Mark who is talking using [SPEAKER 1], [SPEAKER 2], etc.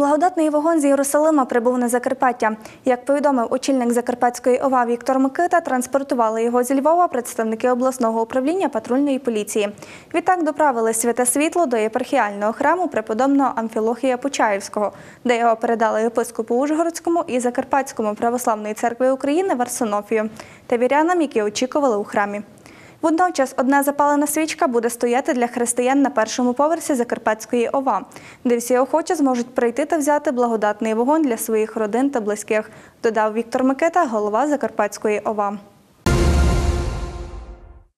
[SPEAKER 1] Благодатний вогонь з Єрусалима прибув на Закарпаття. Як повідомив очільник Закарпатської ОВА Віктор Микита, транспортували його зі Львова представники обласного управління патрульної поліції. Відтак доправили святе світло до єпархіального храму преподобного Амфілохія Почаївського, де його передали єпископу Ужгородському і Закарпатському православної церкви України Варсонофію та вірянам, які очікували у храмі. Водночас одна запалена свічка буде стояти для християн на першому поверсі Закарпатської ОВА, де всі охочі зможуть прийти та взяти благодатний вогонь для своїх родин та близьких, додав Віктор Микита, голова Закарпатської ОВА.